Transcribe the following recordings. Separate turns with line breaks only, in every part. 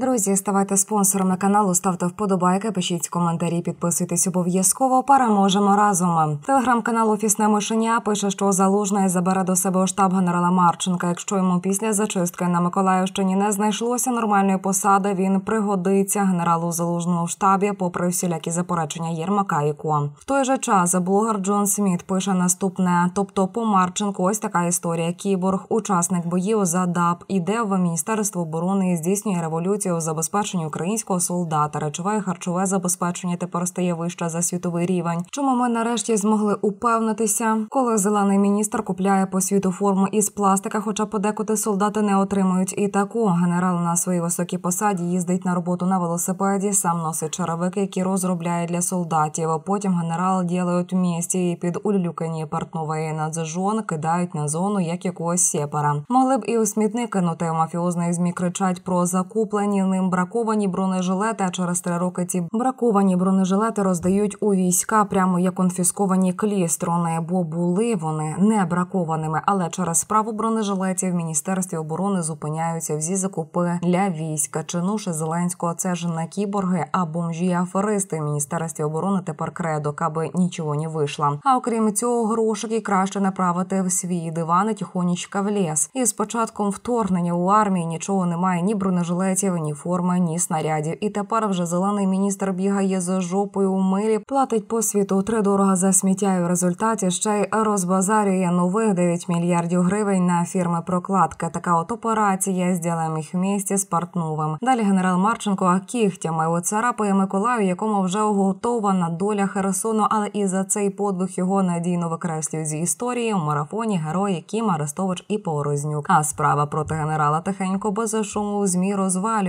Друзі, ставайте спонсорами каналу, ставте вподобайки, пишіть коментарі, підписуйтесь обов'язково. Переможемо разом. Телеграм-канал Офісне мишеня пише, що залужний забере до себе штаб генерала Марченка. Якщо йому після зачистки на Миколаївщині не знайшлося нормальної посади, він пригодиться генералу залужному в штабі, попри всілякі заперечення Єрмака і Ко. В той же час блогер Джон Сміт пише наступне: тобто, по Марченку, ось така історія. Кіборг, учасник боїв за ДАП, іде в міністерство оборони і здійснює революцію у забезпеченні українського солдата. Речове і харчове забезпечення тепер стає вище за світовий рівень. Чому ми нарешті змогли упевнитися, коли зелений міністр купляє по світу форму із пластика, хоча подекуди солдати не отримують і таку. Генерал на своїй високій посаді їздить на роботу на велосипеді, сам носить черевики, які розробляє для солдатів. Потім генерал ділають в місті і під улюкані портнової надзажон кидають на зону як якогось сепара. Могли б і у смітник кинути мафіозний змі кричать про закуплені ним браковані бронежилети. А через три роки ці браковані бронежилети роздають у війська прямо як конфісковані клістрони, бо були вони не бракованими. Але через справу бронежилетів в міністерстві оборони зупиняються всі закупи для війська. Чинуші Зеленського це ж не кіборги, а бомжі і аферисти в міністерстві оборони тепер кредок, аби нічого не вийшло. А окрім цього, грошики краще направити в свій диван і тихонечка в ліс. І з початком вторгнення у армії нічого немає ні бронежилетів, ні форми, ні снарядів. І тепер вже зелений міністр бігає з жопою у милі, платить по світу три дорога за сміття. І в результаті ще й розбазарює нових 9 мільярдів гривень на фірми прокладки. Така от операція зділаємо їх місті з Портновим. Далі генерал Марченко кігтями оцарапує Миколаю, якому вже уготована доля Херсону, але і за цей подвиг його надійно викреслюють з історії у марафоні герої Кім Арестович і Порознюк. А справа проти генерала тихенько без шуму в змі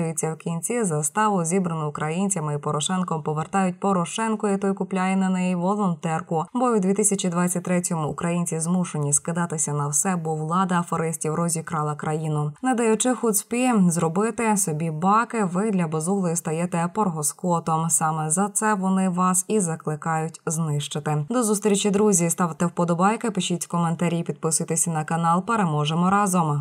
розвалюється в кінці. Заставу зібрану українцями і Порошенком повертають Порошенко, і той купляє на неї волонтерку. Бо у 2023-му українці змушені скидатися на все, бо влада афористів розікрала країну, не даючи хуцпі зробити собі баки. Ви для безуглої стаєте поргоскотом. Саме за це вони вас і закликають знищити. До зустрічі, друзі. Ставте вподобайки, пишіть коментарі, підписуйтесь на канал. Переможемо разом.